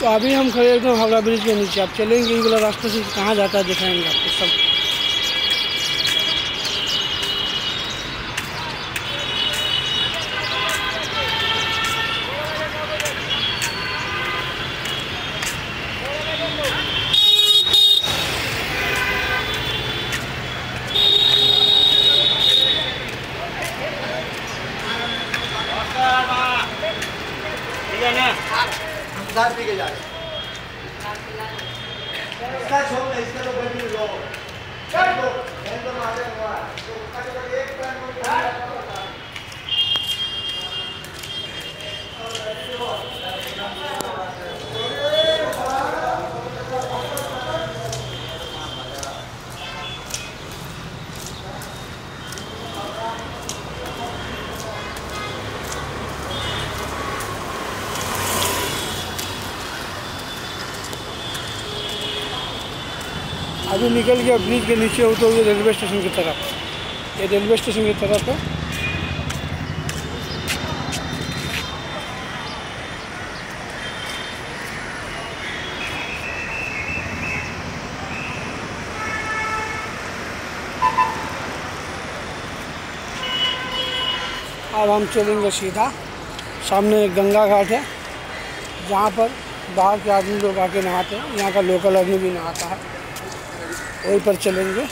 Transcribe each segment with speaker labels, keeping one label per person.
Speaker 1: तो अभी हम खड़े एकदम हावड़ा ब्रिज के नीचे। आप चलेंगे, ये वाला रास्ते से कहाँ जाता है दिखाएँगे आपको सब
Speaker 2: साथ पी के जा रहे इसका छोड़ दे इसका तो बैठ लो कर दो मैं तो मारे हुआ तो उसका तो एक पैर में और ऐसे उठा
Speaker 1: अभी निकल गया, ब्रिज के नीचे हो तो ये रेलवे स्टेशन की तरफ़। ये रेलवे स्टेशन की तरफ़ है। अब हम चलेंगे सीधा। सामने एक गंगा घाट है, जहाँ पर बाहर के आदमी लोग आके नहाते हैं। यहाँ का लोकल आदमी भी नहाता है। वहीं पर चलेंगे।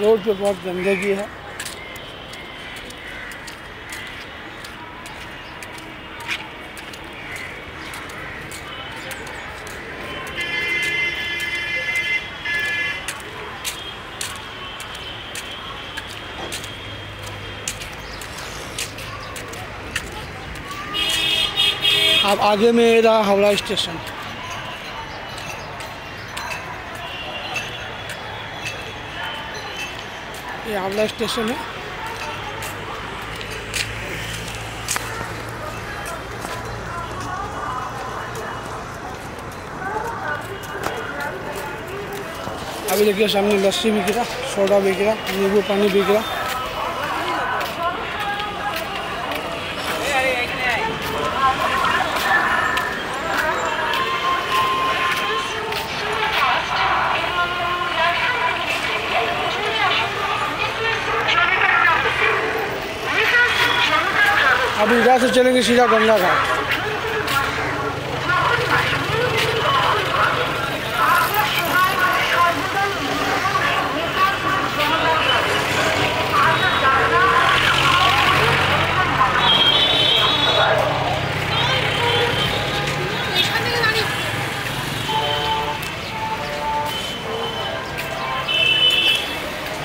Speaker 1: रोड पे बहुत गंदगी है। अब आगे में रहा हावड़ा स्टेशन। ये हावड़ा स्टेशन है। अभी देखिए सामने लस्सी बिक रहा, सोडा बिक रहा, नींबू पानी बिक रहा। अब इधर से चलेंगे सीधा गंगा घाट।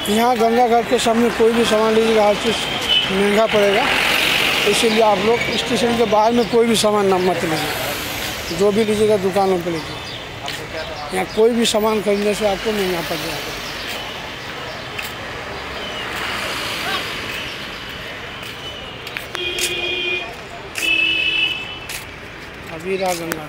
Speaker 1: यहाँ गंगा घाट के सामने कोई भी सामान लीजिएगा, हर चीज़ महँगा पड़ेगा। इसीलिए आप लोग स्टेशन के बाहर में कोई भी सामान न मत लीजिए। जो भी लीजिएगा दुकानों पर लीजिए। यहाँ कोई भी सामान खरीदने से आपको नहीं महँगा पड़ जाएगा। अभी गंगा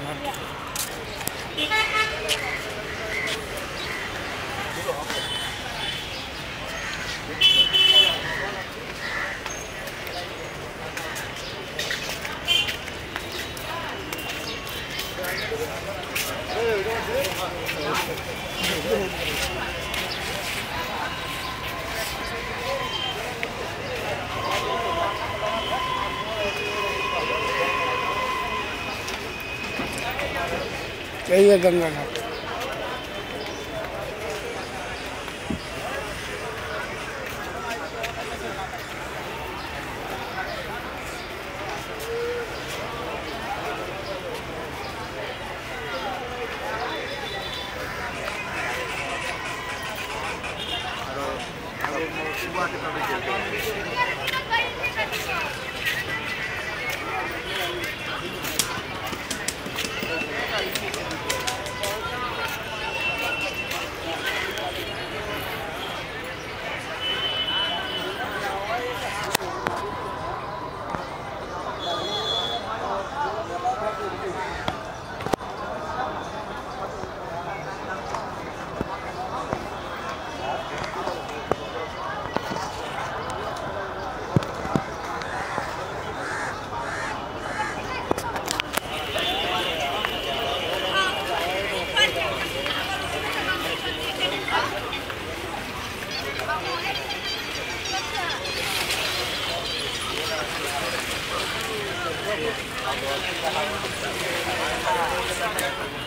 Speaker 1: घाट यही है गंगा शिवाजी
Speaker 3: का भी खेलते हैं Thank you.